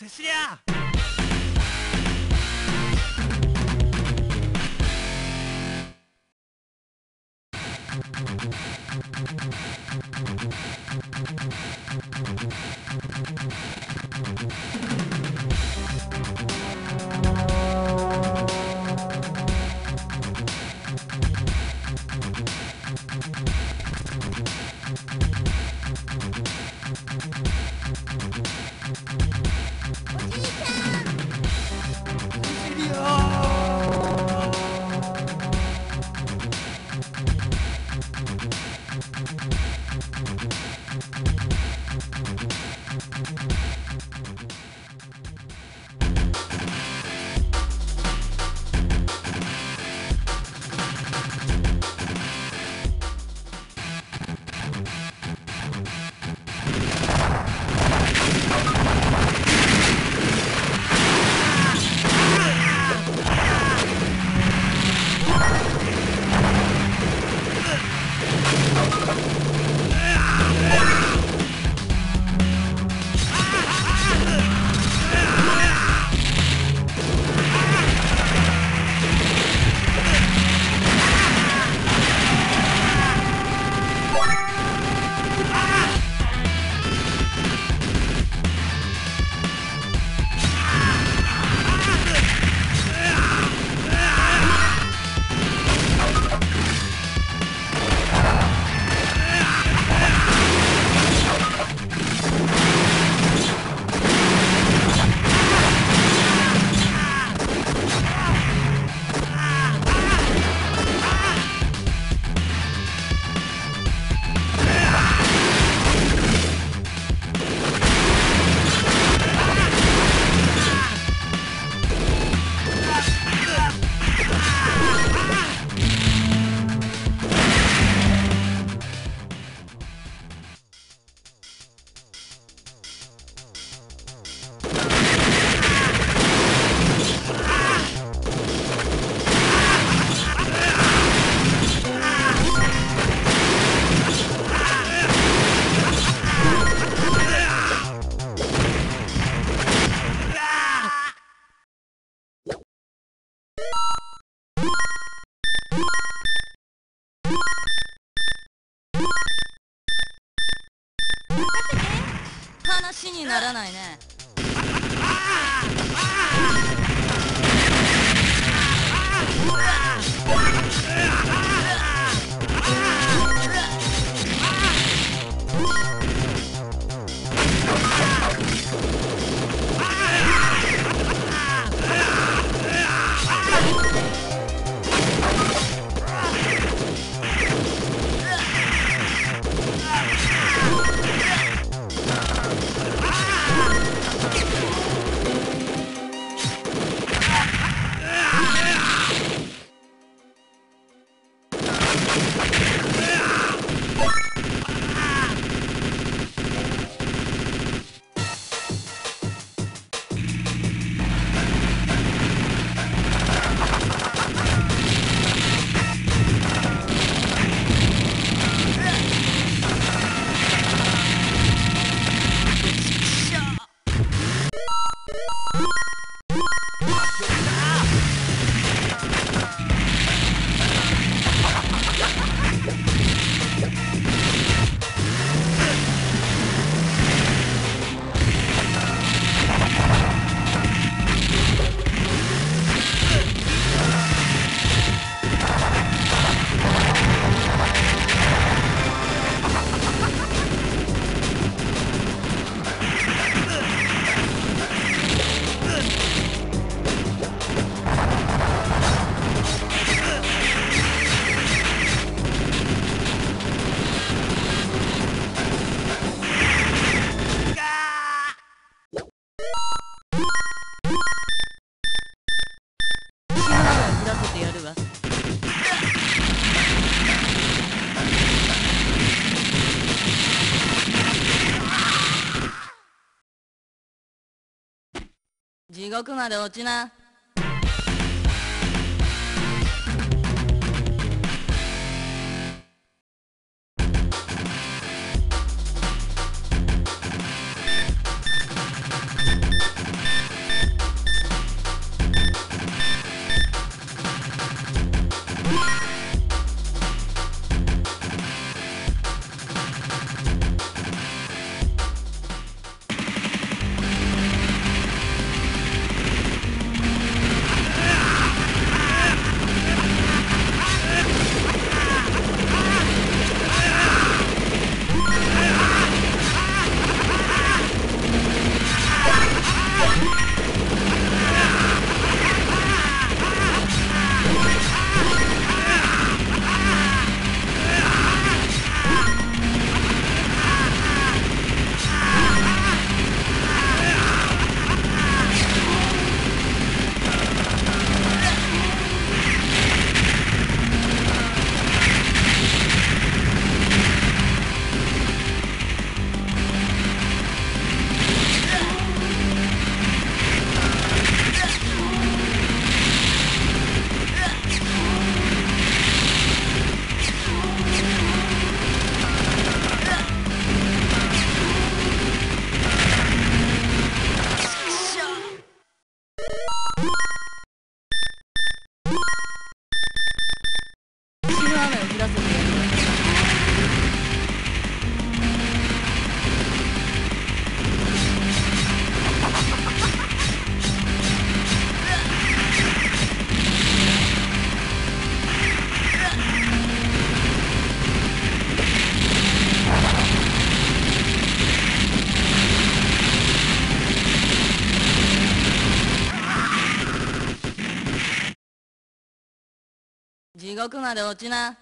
セシリア話にならないね。遠くまで落ちな。獄まで落ちな。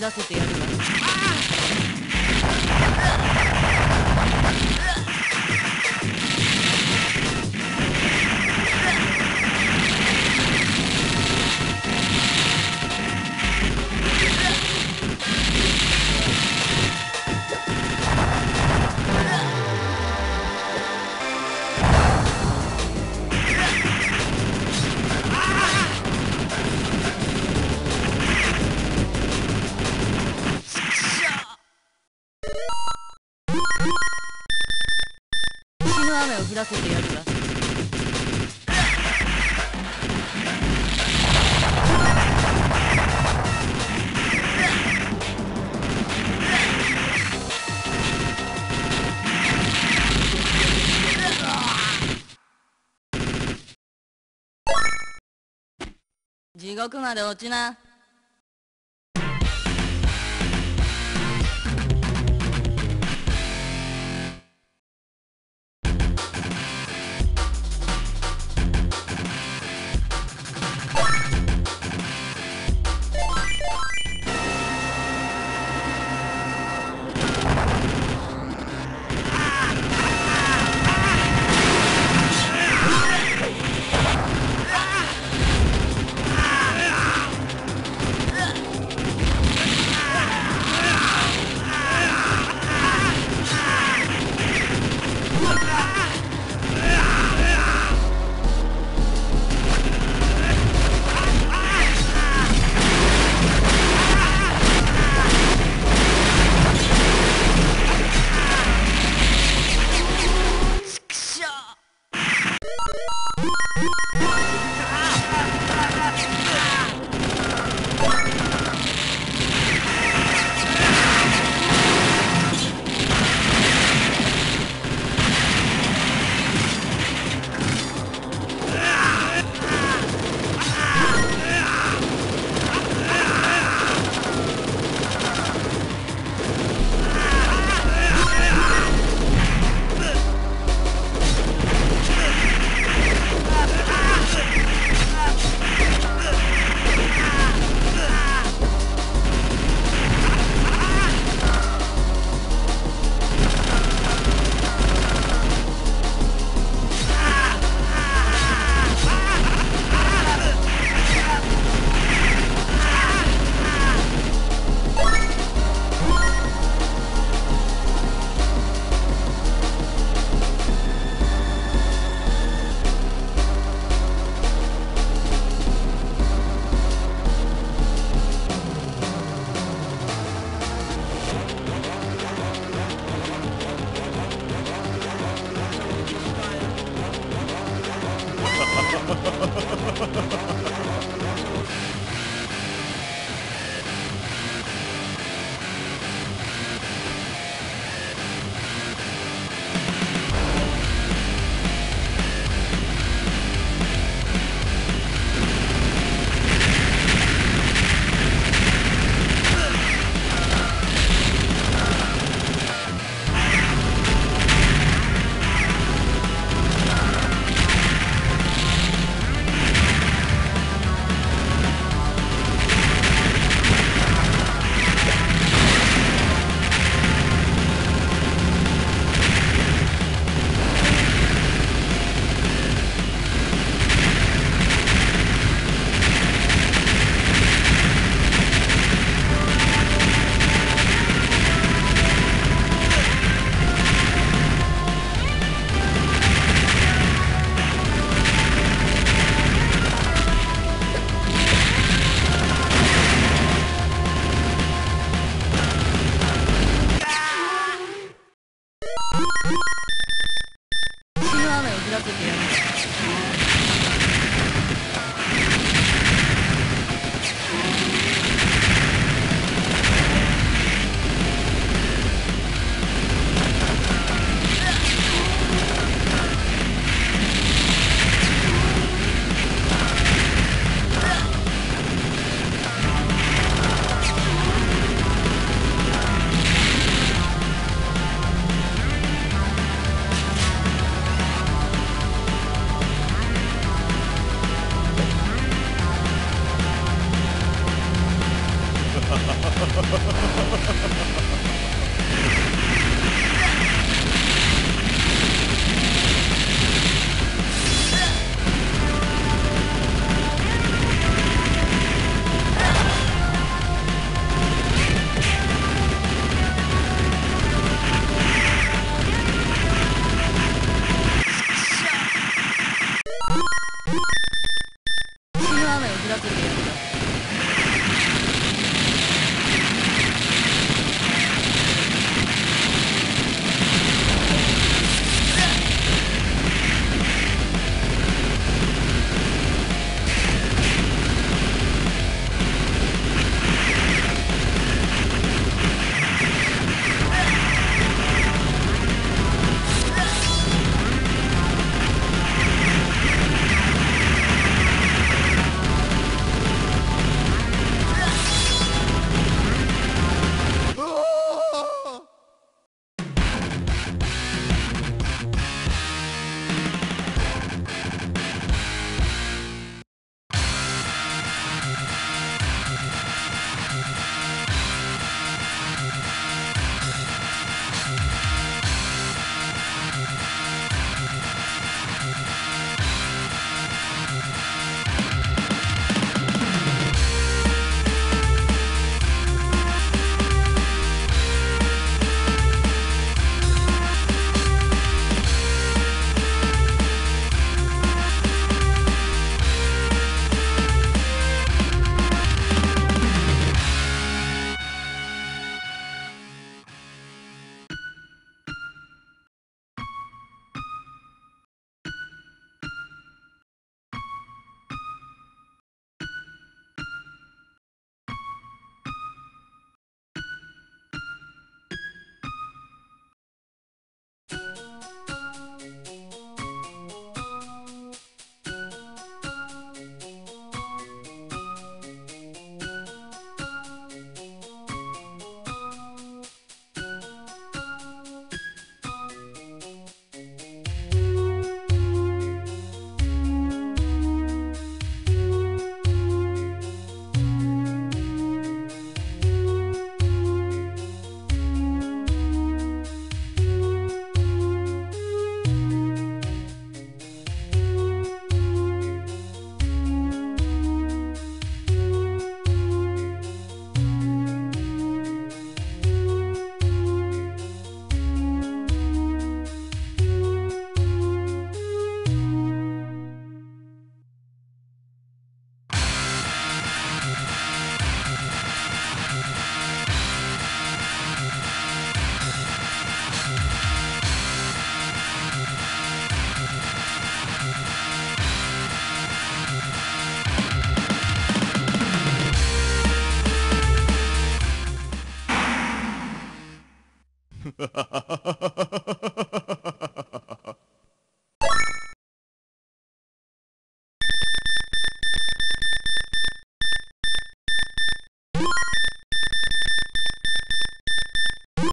らせてやる。せてやるわ。地獄まで落ちな。you